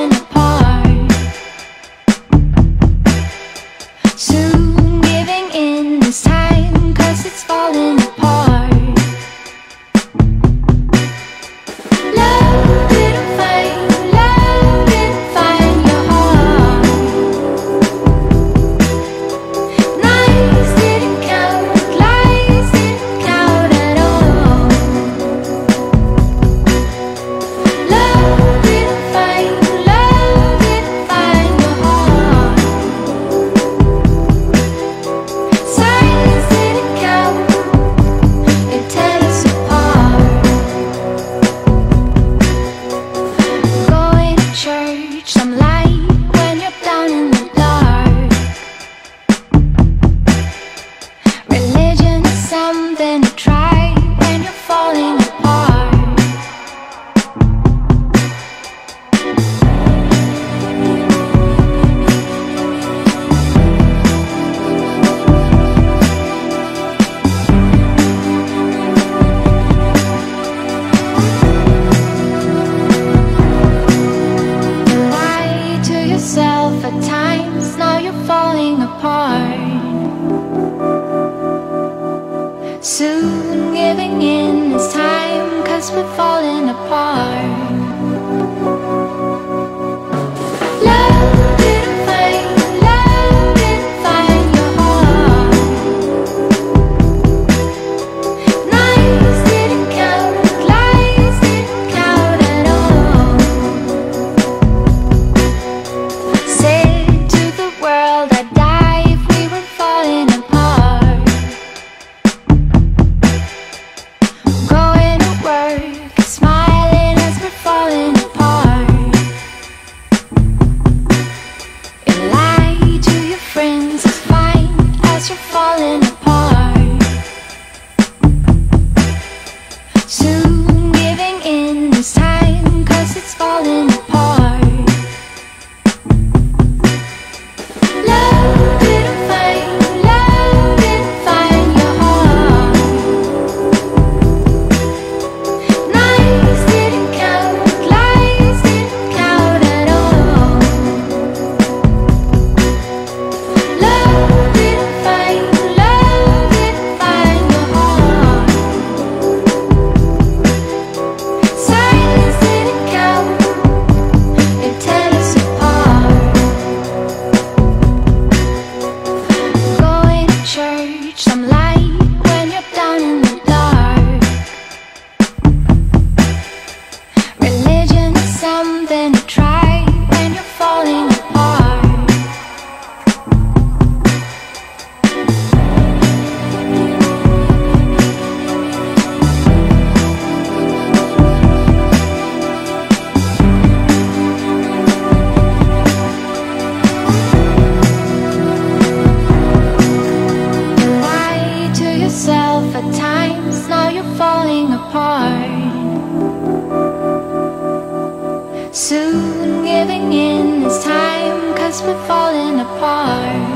in the park. Some Soon giving in is time, cause we're falling apart. falling apart Soon giving in is time, cause we're falling apart.